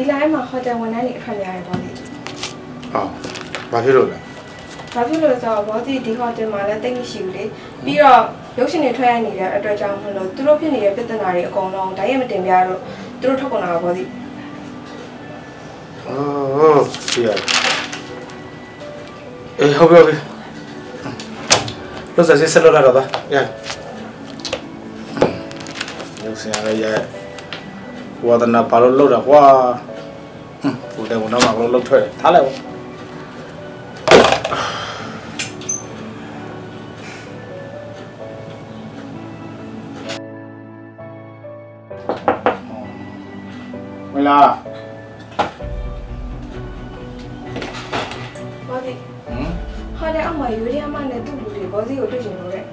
ဒီလိုင်းမှာဟိုတယ်ဝန်ထမ်းတွေအထွက်များတယ်ပေါ့လေအော်ဘာဖြစ်လို့လဲဘာဖြစ်လို့လဲဆိုတော့ဘောစီဒီဟိုတယ်မှာလည်းတိတ်မရှိဘူးလေပြီးတော့ရုပ်ရှင်တွေထွက်ရနေတဲ့အတွက်ကြောင့်မလို့သူတို့ဖြစ်နေတဲ့ပြဿနာတွေအကုန်လုံးဒါရက်မတင်ပြတော့သူတို့ထုတ်ကုန်တာဘောစီအော်ပြရတယ်အေးဟုတ်ပြီဟုတ်ပြီလို့ဆက်ဆက်လို့လာတော့ပါရရုပ်စင်ရရဝါဒနာပါလို့လောက်တာကွာ ဟွန်းဟိုတယ်ကတော့မလို့လောက်ထွက်ထားလိုက်ပါမလားဘောစီဟမ်ဟိုတယ်အမှယူရီးယားမနဲ့သူ့လူတွေဘောစီကိုတွေ့ချင်လို့တဲ့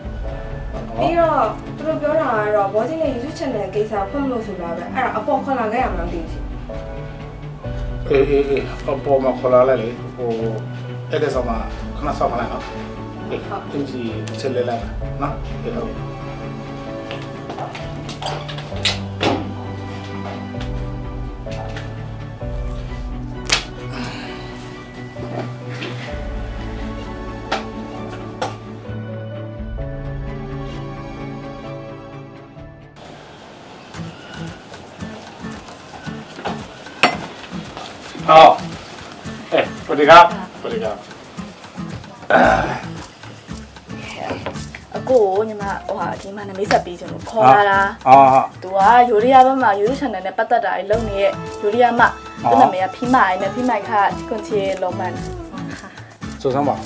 ပြီးတော့သူတို့ပြောတာကတော့ဘောစီနဲ့ YouTube channel ကိစ္စဖွင့်မလို့ဆိုတာပဲအဲ့ဒါအပေါ်ခေါ်လာခဲ့ရမှာမသိဘူး အေးအေးအေးအပေါ်မှာခေါ်လာလိုက်လေဟိုအဲ့ဒါဆောင်မှာခဏဆောက်ခလိုက်နော်အေးအင်ကြီးချက်လဲလိုက်နော်အေးဟုတ် အေးပရိကပရိကအကိုကိုညီမဟိုဟာဒီမှာနမိတ်ဆက်ပေးချင်လို့ခေါ်လာတာအော်သူကယူရီးယားဘက်မှာ YouTube channel နဲ့ပတ်သက်တာတွေလုပ်နေတဲ့ယူရီးယားမသူ့နာမည်ကဖီမိုင်နဲ့ဖီမိုင်ခကွန်ချေလောမန်စိုးစမ်းပါ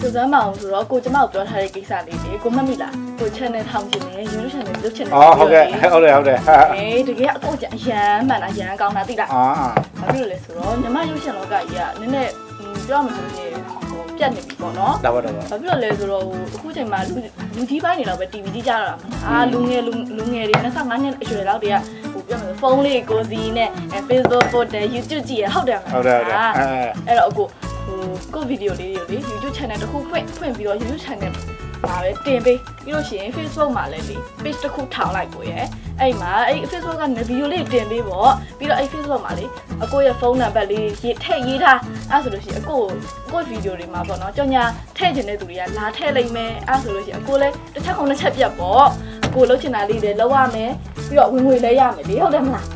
စူဇန်မအောင်ဆိုတော့ကိုကျမကိုပြောထားတဲ့ကိစ္စလေးလေကိုမှတ်မိလားကို channel ထောင်ချင်နေ YouTube channel လုပ်ချင်တယ်အော်ဟုတ်ကဲ့ဟုတ်တယ်ဟုတ်တယ်ဟာအေးတကယ်အကိုကျအရန်မှန်တာရန်ကောင်းတာသိလားအာဘာဖြစ်လို့လဲဆိုတော့ညီမရုပ်ရှင်လောကကြီးကနည်းနည်း ပြောမှဆိုရင်ဟိုပြတ်နေပြီပေါ့နော်ဒါပါတော့ဘာဖြစ်လို့လဲဆိုတော့ဟိုအခုချိန်မှာလူလူကြီးပိုင်းနေတော့ပဲ TV ကြည့်ကြတော့တာမလားအာလူငယ်လူလူငယ်တွေ25နှစ်အရွယ်လောက်တည်းကဟိုပြောမယ်ဖုန်းလေးကိုစီနဲ့အဲ Facebook ပို့တယ် YouTube ကြည့်ရဟုတ်တယ်မလားဟုတ်တယ်ဟုတ်တယ်အဲအဲ့တော့အခုဟိုကိုဗီဒီယိုလေးတွေလေ YouTube channel တစ်ခုဖွင့်ဖွင့်ပြီးတော့ YouTube channel ပါပဲတင်ပေးပြီးလို့ရှိရင် Facebook မှာလည်းလေ page တစ်ခုထောင်လိုက်ကိုရယ် အဲ့မှာအဲ့ Facebook ကဗီဒီယိုလေးတင်ပေးပေါ့ပြီးတော့အဲ့ Facebook မှာလေအကိုရဲ့ဖုန်းနံပါတ်လေးရေးထည့်ရေးထားအဲ့ဆိုလို့ရှိရင်အကိုအကိုဗီဒီယိုတွေမှာပေါ့နော်ကြောင်ညာထည့်ချင်တဲ့သူတွေကလာထည့်လိုက်မယ်အဲ့ဆိုလို့ရှိရင်အကိုလည်းတစ်ချက်ခုံတစ်ချက်ပြတ်ပေါ့အကိုလုပ်ချင်တာလေးတွေလုပ်ရမယ်ပြီးတော့ဝင်ငွေလည်းရမယ်လေဟုတ်တယ်မလား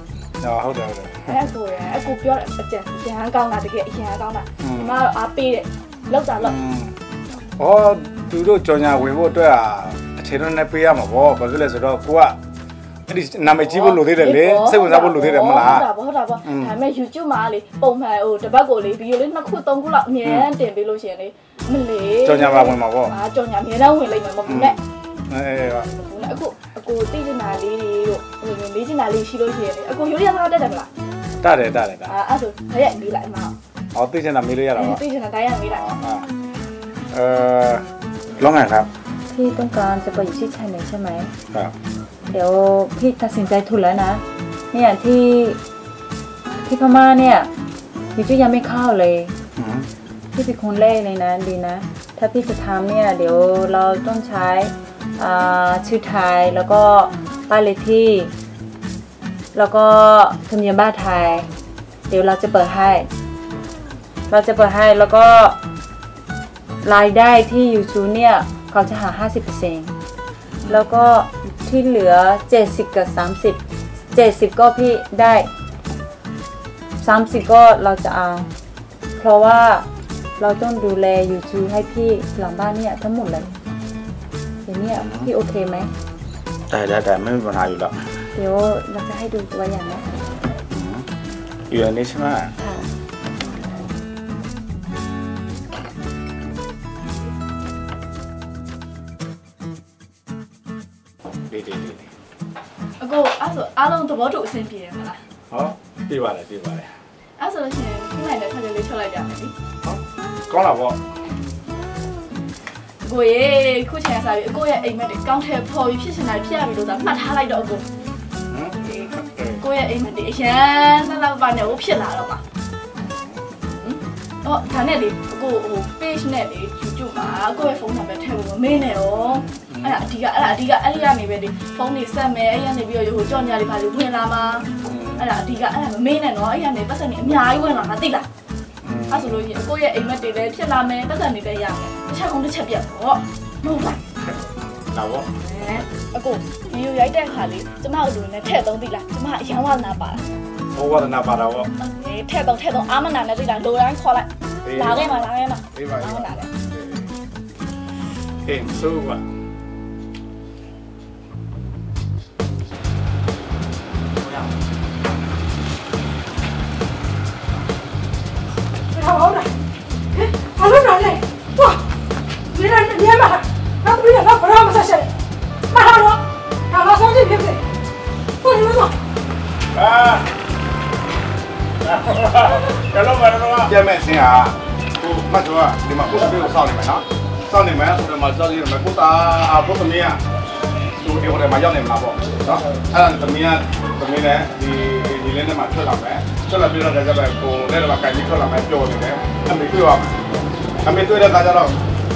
အော်ဟုတ်တယ်ဟုတ်တယ်အဲ့အကိုရယ်အကိုပြောတဲ့အကြံရဟန်းကောင်းတာတကယ်အရဟန်းကောင်းတာဒီမှာတော့အားပေးတယ်လောက်တာလောက်အော်သူတို့ကြော်ညာဝင်ဖို့အတွက်အထင်တော့နဲ့ပေးရမှာပေါ့ဘာဖြစ်လဲဆိုတော့ကိုက အဲ့ဒီနာမည်ကြီးဖို့လိုသေးတယ်လေစိတ်ဝင်စားဖို့လိုသေးတယ်မလား ဟုတ်တာပေါ့ဟုတ်တာပေါ့ဒါပေမဲ့ YouTube မှာလေပုံမှန်ဟိုတပတ်ကိုလေဗီဒီယိုလေးနှစ်ခုသုံးခုလောက်အများအားတင်ပေးလို့ရှိရင်လေမလေး ကြော်ညာပါဝင်မှာပေါ့ အာကြော်ညာအများအားဝင်လိမ့်မယ်မဟုတ်ဘူးနဲ့ အေးပါ ဘူးနဲ့အခုအကိုသိချင်တာလေးတွေတို့ဟိုလိုမေးချင်တာလေးရှိလို့ရှိရင်လေအကိုယူရီးယားသားတက်တယ်မလား တတယ်တတယ်တ အာအဲ့ဆိုခရက်မေးလိုက်မှာ ဟောသိချင်တာမေးလို့ရတာပါ သိချင်တာတိုင်းရမေးလိုက် เออร้องไงครับ พี่ต้องการจะเปิดอยู่ที่ชายหนึ่งใช่ไหม ครับ เดี๋ยวพี่ตัดสินใจถูกแล้วนะ เนี่ยที่ที่พม่าเนี่ยยูจูยังไม่เข้าเลยพี่เป็นคนแรกเลยนะดีนะ ถ้าพี่จะทำเนี่ยเดี๋ยวเราต้องใช้ชื่อไทยแล้วก็ป้ายเลขที่ แล้วก็ธรรมเนียมบ้านไทย เดี๋ยวเราจะเปิดให้ เราจะเปิดให้แล้วก็รายได้ที่ยูทูเนี่ย เขาจะหา 50%แล้วก็ ที่เหลือ 70 กับ 30 70 ก็พี่ได้ 30 ก็เราจะเอา เพราะว่าเราต้องดูแล YouTube ให้พี่หลังบ้านเนี่ยทั้งหมดเลยอย่างเนี้ยพี่โอเคไหมได้ได้ได้ไม่มีปัญหาอยู่แล้ว เดี๋ยวเราจะให้ดูตัวอย่างนะอยู่อันนี้ใช่ไหม အဲ့ဆိုအားလုံးသဘောတူအဆင်ပြေတယ်မလားဟောပြပါတယ်ပြပါတယ်အဲ့ဆိုလို့ရှိရင်ခလိုက်တဲ့ထပ်လေးလေးထွက်လိုက်ကြမယ်လေကောင်းလားဗောအကိုရေခုချိန်ကစားပြီးအကိုရဲ့အိမ်မက်တွေကောင်းထဲပေါ်ပြီးဖြစ်နေတာဖြစ်ရပြီလို့သာမှတ်ထားလိုက်တော့အကိုဟမ်ကိုရဲ့အိမ်မက်တွေအရန်ဆက်လောက်ပါနေဟိုဖြစ်လာတော့ပါဟမ်အော်ဒါနဲ့လေအကိုဟို page နဲ့လေ YouTube မှာအကိုရဲ့ဖုန်းနံပါတ်ထည့်ဖို့မမေးနဲ့ရောอื အဲ့ဒါအဓိကအဲ့ဒါအဓိကအဲ့ဒီကနေပဲလေဖုန်းတွေဆက်မယ်အဲ့ရနေပြီးတော့ဟိုကြော်ညာတွေပါလို့ဝင်လာမှာအဲ့ဒါအဓိကအဲ့ဒါမမေးနဲ့နော်အဲ့ရနေပတ်စံနေအများကြီးဝင်လာမှာသိလားအဲ့ဆိုလို့ရင်ကိုယ့်ရဲ့အိမ်မက်တွေလည်းဖြစ်လာမယ်ပတ်စံတွေလည်းရမယ်တစ်ချက်ကုန်တစ်ချက်ပြတ်ပေါ့မဟုတ်လားဒါပေါ့အကိုဗီဒီယိုရိုက်တဲ့ခါလေးကျမတို့လူနဲ့ထည့်သုံးသိလားကျမအရန်ဝါနာပါဘောဝဒနာပါတာပေါ့လားအေးထည့်သုံးထည့်သုံးအာမနာနဲ့သိလားလိုတိုင်းခေါ်လိုက်လာခဲ့မှာလာခဲ့မှာအေးပါအေးအာမပါနာနဲ့အေးဆိုပါ 好好的，哎，好了哪嘞？哇，你这你也马上，那不是那不让我们再写，马上说，让他上去对不对？不你们说， အာကလောမရတော့ပြမဲ့စင်ဟာဟိုမတ်တော့ဒီမှာကိုယ်ပြေကိုစောင့်နေမယ်နော်စောင့်နေမယ်ဆိုတော့မှကြောက်ရမယ်ကိုတာအဘုသမီးကသူဒီဟိုထဲမှာရောက်နေမလားပေါ့နော်အဲ့ဒါသမီးကသမီးနဲ့ဒီဒီလင်းထဲမှာထွက်လာမယ် ထွက်လာပြီးတော့လည်းကြပဲကိုနဲ့တော့ကန်ကြီးထွက်လာမှပြောနေတယ်အမေတွေ့ပါအမေတွေ့တဲ့ခါကျတော့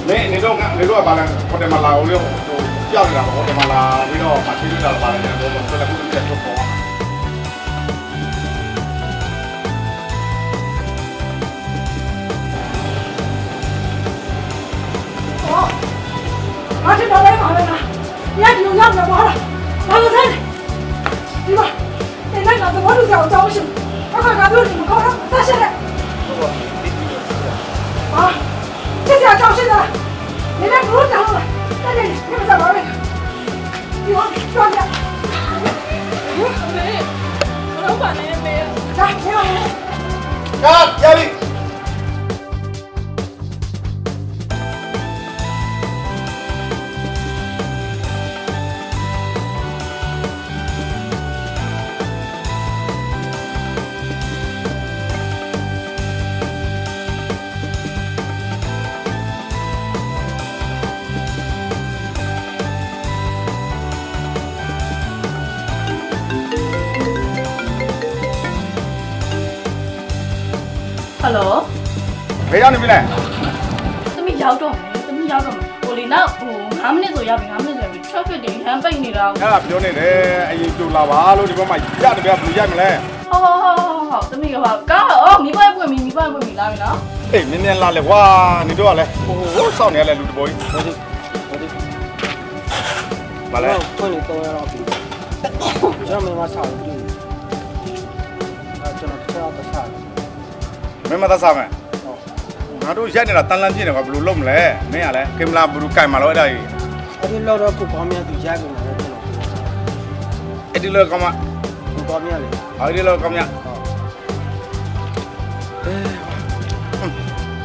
မင်းနေတော့နေတော့ပါလားဟိုတယ်မှာလာအောင်လို့ဟိုကြောက်နေတာပေါ့ဟိုတယ်မှာလာပြီးတော့မချီးတာပါလားတော့ဆက်လက်ပြီးတော့ထွက်ပေါ့မတင်ပါနဲ့ပါလား။ညဒီရောက်နေပါလား။ဘာလို့လဲ။ဒီမှာတင်လိုက်တော့ဘာလို့ကြောက်ကြောက်ရှင် 大家都是你们高尚的站起啊这家招谁的了不用找了在这里你们在玩一会儿有多没我老板没没有来没有没有干 ဟယ်လိုဘယ်ရောက်နေပြီလဲသမီးရောက်တော့မယ်သမီးရောက်တော့မယ်ဟိုလေနောက်ဟို9မိနစ်ဆိုရောက်ပြီ9မိနစ်ဆိုပြီ traffic တွေဟမ်းပိတ်နေတာအဲ့ဒါပြောနေတယ်အရင်တူလာပါလို့ဒီဘက်မှာရတယ်ဗျာဘယ်လိုရမလဲဟောဟောဟောဟောသမီးကဟောကားအော်မိဘပွင့်ပြီမိဘပွင့်ပြီလာပြီနော်အေးနင်းနင်းလာလေကွာနေတော့ကလည်းဟိုဟိုစောင့်နေရလဲလူတဘောကြီးဟုတ်တယ်ဟုတ်တယ်ဘာလဲဖွင့်နေတော့ရတော့ပြီကျွန်တော်မင်းမဆောက်ဘူးအဲကျွန်တော်တစ်ချက်တော့ဆောက် မင်းမသက်စားမယ်ငါတို့ရက်နေတာတန်လန်းပြည့်နေကွာဘယ်လိုလုပ်မလဲမင်းကလည်းကင်မလာဘလူးကင်မှာလို့အဲ့ဒါကြီးအဲ့ဒီလောက်တော့ကိုကောင်းမြတ်သူရိုက်ကုန်တယ်ကျွန်တော်အဲ့ဒီလောကမှာကိုကောင်းမြတ်လေအဲ့ဒီလောကမှာ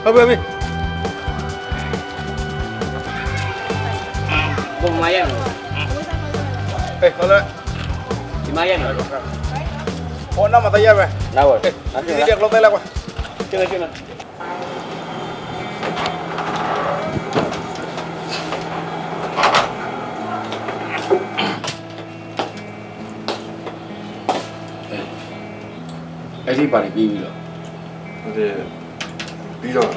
ဟုတ်ပြီပြီဘုံမရက်နော်အေးဟုတ်လားဒီမရက်နော်ဟောနာမတရားပဲလာပါအေးဒီဒီကလောတယ်လားကွာကျ င်းကျင်းအဲ့ဒီပါနေပြီးပြီတော့ဟုတ်တယ်ပြီးတော့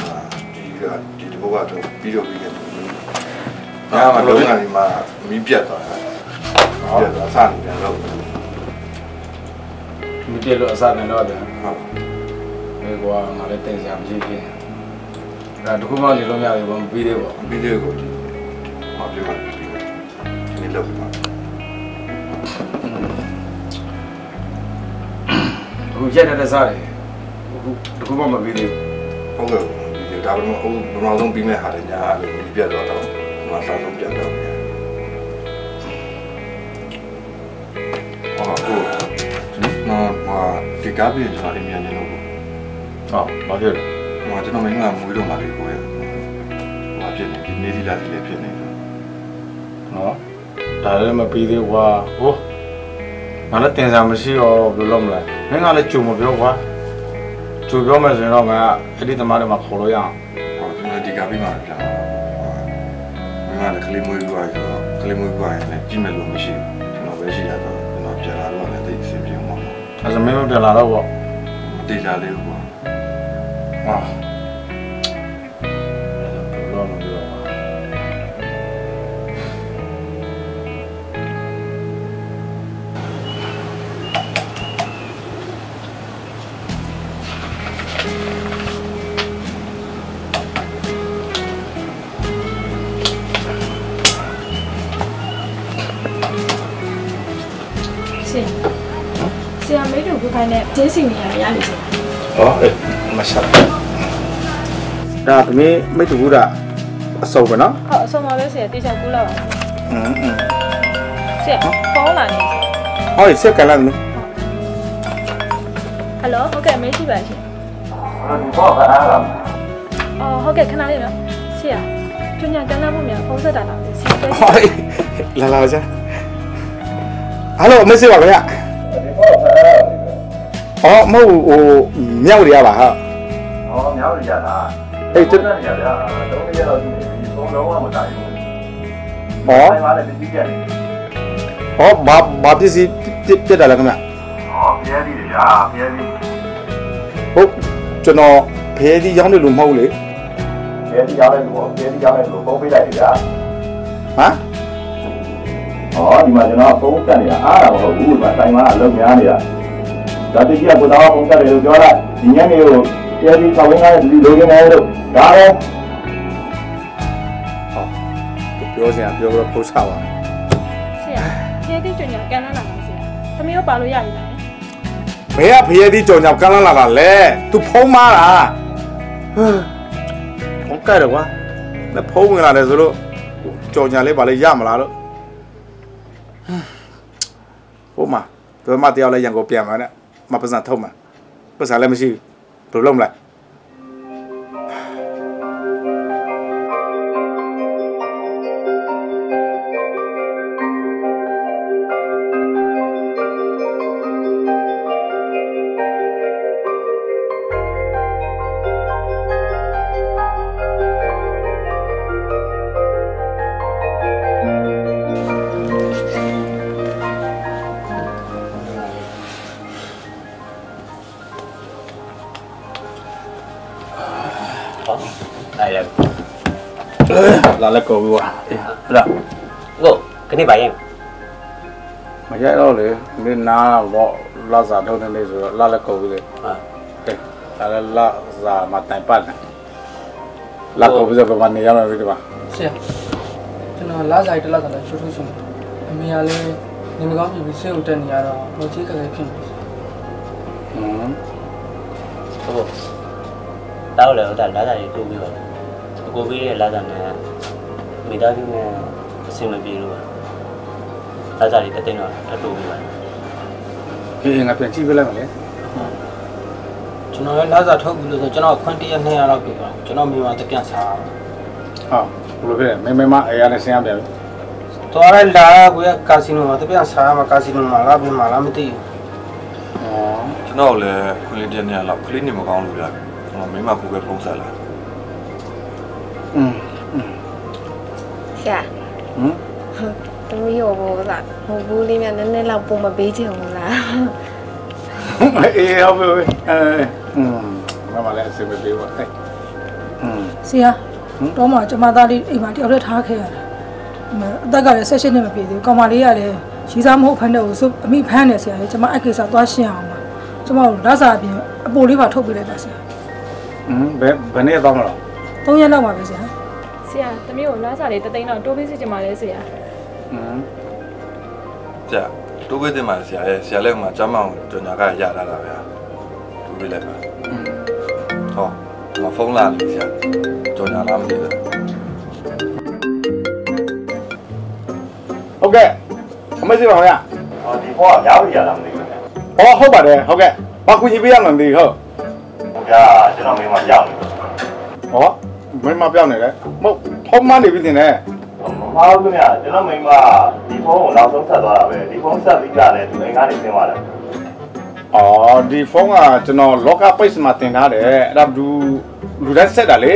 အာဒီကဒီတဘောကတော့ပြီးတော့ပြီးတယ်။ညာမှာလုံးကနေမှမီးပြတ်သွားတာ။ပြတ်သွားစနေတယ်လို့မပြေလို့အစားနဲ့တော့တယ်ဟုတ်ဘယ် ကွာငါလည်းတင်စရာမရှိဖြစ်အဲ့ဒါတခုမှနေလို့မရဘူးဘာမပြီးသေးပါဘူးပြီးတယ်ကိုဒီဟောပြောမှပြီးတယ်။ဒီလောက်ပါအခုရက်နေတဲ့စားတယ်အခုတခုမှမပြီးသေးဘူးဟုတ်ကဲ့ပြီးတယ်ဒါပေမဲ့အခုဘယ်မှာဆုံးပြီးမဲ့ဟာလည်းညာလို့မီးပြတ်သွားတော့မဆာဆုံးပြတ်တော့တယ်။ဟောကိုနော်ဟာဒီကားပြီးကျွန်တော်အမြင်နေလို့ ဟောဘာဖြစ်လဲဟိုကျွန်တော်မင်းကမွေးတော့မှလေကိုရဲ့ဟိုဖြစ်နေဒီနေဒီလာဒီလေးဖြစ်နေတယ်နော်ဒါလည်းမပြီးသေးဘူးကွာဟိုငါလည်းတင်စရာမရှိတော့ဘယ်လိုလုပ်မလဲမင်းကလည်းကြုံမပြောကွာကြုံပြောမယ်ဆိုရင်တော့ငါအဲ့ဒီသမားတွေမှာခေါ်လို့ရအောင်ဟောကျွန်တော်ဒီကားပြီးမှပြန်မင်းကလည်းကလေးမွေးကြွားရတော့ကလေးမွေးကြွားရင်လည်းကြည့်မဲ့လို့မရှိဘူးကျွန်တော်ပဲရှိရတော့ကျွန်တော်ပြန်လာတော့လည်းသိအဆင်ပြေမှာအဲ့ဒါမင်းမပြန်လာတော့ပေါ့မတေချာလေးကွာ ဟာဘလောလုံးပြောပါရှင်ဆရာမေတို့ဘုခိုင်းနဲ့ဂျင်းစီနေရရနေရှင်ဟောမရှာပါ ဒါသမီးမိတ်တူတာအစုံပဲနော် ဟုတ်အဆုံးပါပဲဆရာတေချာကူလာပါ อืมอืม ဆရာဖုန်းလာနေ ဟောစက်ကလာနော် ဟယ်လိုဟုတ်ကဲ့မေးရှိပါရှင် ဒီဘောကအားလား အော်ဟုတ်ကဲ့ခဏလေးနော်ဆရာပညာကဏ္ဍမှုများဖုန်းဆက်တာလားဆရာပဲ ဟောလာလာကြဟယ်လိုမစ်ဆေ့ပါခင်ဗျအော်မဟုတ်ဟိုမြောက်ရပါဟာ ဟောမြောက်ရတာ အေးကျန်ရတာတော့ရတော့ဒီဘုံလုံးဝမတိုင်းဘူးဟောဆိုင်ပါလေဒီကြတယ်ဟောဘာဘာပစ္စည်းပြစ်တာလဲခင်ဗျဟောပြဲဒီရာပြဲဒီဟုတ်ကျွန်တော်ဖဲဒီရောင်းတယ်လို့မဟုတ်လေပြဲဒီရောက်တဲ့လူပြဲဒီရောက်တဲ့လူပုံပေးလိုက်ကြဟမ်ဟောဒီမှာကျွန်တော်ပုံတက်နေတာအားတာမဟုတ်ဘူးဒီမှာဆိုင်မှာအလုပ်များနေတာဒါတကြီးကကိုတော့ပုံတက်တယ်လို့ပြောလိုက်ဒီညနေကိုပြဲဒီဆောင်ရင်းကားဒီလိုရင်းနေလို့ ဒါပဲ ပြောစရာပြောတော့ပို့ချပါမယ် ဆရာဖျဲတိပညာကဏ္ဍလာပါဆရာသမီးတို့ပါလို့ရပြီလား ဘယ်ကဖရဲဒီကြောင်ကြောင်ကန်းလာလာတာလဲ तू ဖုံးမားတာဟမ်ဖုံးကြတယ်ကွာနဲ့ဖုံးဝင်လာတယ်ဆိုလို့ကြောင်ညာလေးပါလေရမလားလို့ဟိုမှာဘယ်မှာတယောက်လဲရန်ကိုပြန်มาနဲ့မပစံထုတ်မှာပစံလည်းမရှိဘူးဘယ်လိုလုပ်မလဲ လာလက်ကော်ပြီးွားဟုတ်လားကိုခဏပါရင်မရိုက်တော့လေမင်းနားတော့လာစားထုတ်နေလေဆိုတော့လာလက်ကော်ပြီးလေဟာကဲလာလာစားမတိုင်ပတ်တယ်လာကော်ပြီးဆိုတော့ဘာနေရမလဲဒီမှာဆရာကျွန်တော်လာစားတစ်လက်ကလည်းချိုးချိုးဆုံးအမေကလည်းနေမကောင်းဖြစ်ပြီးစိတ်ကိုတက်နေရတော့မကြီးကလေးဖြစ်နေဟမ်ဟုတ်တော့လည်းဟိုတာလာစားတွေတိုးပြီးပါအကိုပေးတဲ့လာစားနဲ့ မိသားစုနဲ့အဆင်မပြေလို့ပါသားစားတွေတသိန်းတော့အတူပြီးပါအေးငါပြန်ကြည့်ပြလိုက်မလဲကျွန်တော်လည်းလာစားထုတ်ပြီးလို့ဆိုကျွန်တော်ခွန်တရ200လောက်ပြီးပါကျွန်တော်မိမတပြန်စားဟုတ်ဘယ်လိုဖြစ်လဲမင်းမအရာနဲ့ဆင်းရပြန်ပြီတော်ရလာကိုရကာစီနိုမှာတပြန်စားမှာကာစီနိုမှာလာဘူးမှာလားမသိဘူးကျွန်တော်လည်းခွန်လေးတရ200လောက်ကလေးနေမကောင်းလို့ပြကျွန်တော်မိမကိုပဲဖုန်းဆက်လာอืม ဆရာဟမ်သူရောဘောလားဟိုဘူးလေးများနည်းနည်းလောက်ပုံမပေးချင်ဘူးလားအေးဟုတ်ပြီအဲမမလည်းအဆင်မပြေပါအဲ့ဆရာတော့မှကျမသားလေးအိမ်မှာတယောက်တည်းထားခဲ့ရတာအသက်ကလည်း၁၈နှစ်မပြည့်သေးဘူးကောင်မလေးကလည်းရီစားမဟုတ်ဖမ်းတဲ့ကိုစုအမိဖမ်းတယ်ဆရာလေကျမအကိစ္စသွားရှင်းအောင်ပါကျမတို့လက်စာအပြင်အပိုလေးပါထုတ်ပေးလိုက်တာဆရာဟမ်ဘယ်ဘယ်နဲ့သွားမလား၃ရက်လောက်ပါပဲဆရာ ဆရာသမီးကိုလာစားလေးတသိန်းတော့တိုးပေးစီချင်ပါလေဆရာอืมကြာတိုးပေးတင်ပါဆရာရဲ့ဆရာလည်းမှာကျမ်းမအောင်ကြော်ညာကရလာတာဗျာတိုးပေးလိုက်ပါဟောမဖုန်းလာနေဆရာကြော်ညာလားမသိဘူးဟုတ်ကဲ့အမေစီပါခင်ဗျာဟောဒီဘောကရောက်ရလားမသိဘူးဗျာဟောဟုတ်ပါတယ်ဟုတ်ကဲ့ဘာကူညီပေးရမှန်းသိဟုတ်ဟိုကကျွန်တော်မိမရောက်နေဟော မင်းမပြောင်းနေတယ်မဟုတ်ဖုံးမနေပြီတင်တယ်မမှားဘူးခင်ဗျာကျွန်တော်မိမဒီဖုန်းကိုနောက်ဆုံးဆက်သွားတာပဲဒီဖုန်းဆက်ပြီးကြတယ်သူအိမ်ကနေဆင်းသွားတယ်အော်ဒီဖုန်းကကျွန်တော်လောကပိတ်မှာတင်ထားတယ်အဲ့ဒါဘူးလူတိုင်းဆက်တာလေ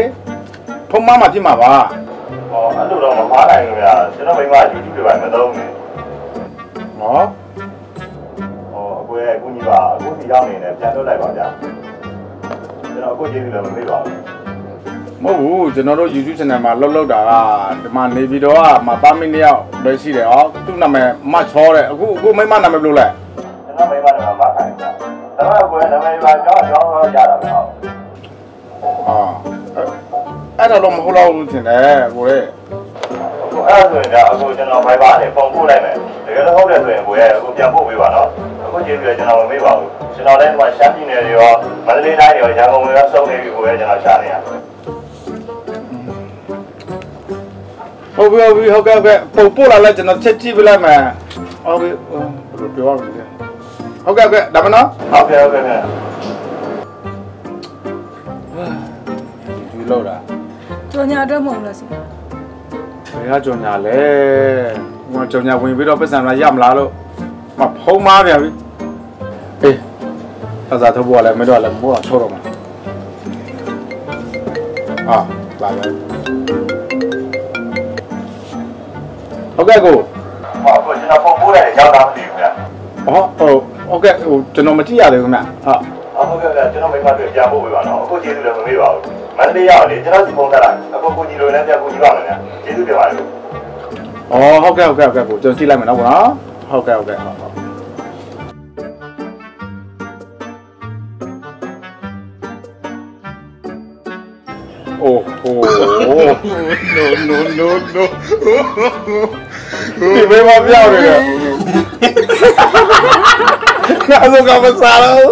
ဖုံးမမှာဖြစ်မှာပါဟောအဲ့လိုတော့မမှားနိုင်ဘူးဗျာကျွန်တော်မိမ YouTube တွေပါမသုံးနဲ့ဟောဟောအကွဲအကူကြီးပါအခုစီရောက်နေတယ်ပြန်လွတ်လိုက်ပါဗျာကျွန်တော်အခုကျေးဇူးလည်းမမေ့ပါဘူး မဟုတ်ဘူးကျွန်တော်တို့ YouTube channel မှာလှုပ်လှုပ်တာကဒီမှာနေပြီးတော့ကမသားမင်းတယောက်ပဲရှိတယ်ဟောသူ့နာမည်မချောတဲ့အခုအခုမိမနာမည်ဘယ်လိုလဲကျွန်တော်မိမကမခိုင်းတာဒါပေမဲ့ကိုယ်နာမည်ပါကြောင်းကြောင်းတော့ရတာပဲဟုတ်အာအဲ့ဒါတော့မဟုတ်တော့ဘူးထင်တယ်ကိုရဲ့အခုအဲ့ဒါဆိုရင်ဒါအခုကျွန်တော် Viber နဲ့ပုံပို့လိုက်မယ်တကယ်လို့ဟုတ်တယ်ဆိုရင်ကိုရဲ့အခုပြန်ပို့ပေးပါနော်အခုကျေးဇူးလည်းကျွန်တော်မမေ့ပါဘူးကျွန်တော်လည်းဒီမှာရှမ်းပြည်နယ်တွေရောမန္တလေးတိုင်းတွေရောရန်ကုန်တွေရောစုံနေပြီကိုရဲ့ကျွန်တော်ရှာနေရတယ် ဟုတ်ပြီဟုတ်ပြီဟုတ်ကဲ့ဟုတ်ကဲ့ပုံပို့လာလဲကျွန်တော်ချက်ကြည့်ပြလိုက်မယ်ဟုတ်ပြီဘယ်လိုပြောရမလဲဟုတ်ကဲ့ဟုတ်ကဲ့ဒါမနော်ဟုတ်ကဲ့ဟုတ်ကဲ့ခင်ဗျယူလို့တာကြော်ညာအတွက်မဟုတ်လားဆရာဘယ်ကကြောင်ညာလဲဟိုကြောင်ညာဝင်ပြီးတော့ပတ်စံလာရမလားလို့မဖုံးမားပြန်ပြီအေးအစားထုတ်ဖို့လည်းမတော့လည်းမိုးတော့ချိုးတော့မှာဟာလာတယ် ဟုတ်ကဲ့ကို ဟောအခုကျွန်တော်ပုံပို့လိုက်တယ်ရောက်တာမသိဘူးဗျာ ဟောဟိုဟုတ်ကဲ့ဟိုကျွန်တော်မကြည့်ရသေးဘူးခင်ဗျဟာ ဟုတ်ကဲ့ဗျာကျွန်တော်မိမတို့ပြန်ပို့ပေးပါနော်အခုကျေးဇူးလည်းမမေ့ပါဘူးမန္တလေးရောက်လေကျွန်တော်စီဖုန်းတက်လာအခုကိုကြီးလိုလည်းပြန်ကိုကြီးပါမယ်ဗျာကျေးဇူးတင်ပါတယ်လို့ อ๋อဟုတ်ကဲ့ဟုတ်ကဲ့ဟုတ်ကဲ့ကိုကျွန်တော်ကြည့်လိုက်မယ်နော်ကိုနော်ဟုတ်ကဲ့ဟုတ်ကဲ့ဟုတ်ဟုတ်โอ้โห no no no no ဒီမေးမပြောင်းနေတယ်ငါဆိုကမစားတော့